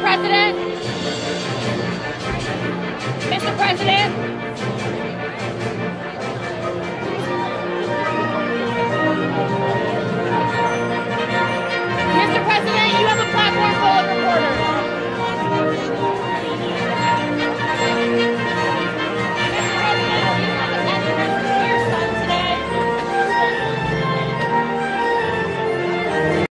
President?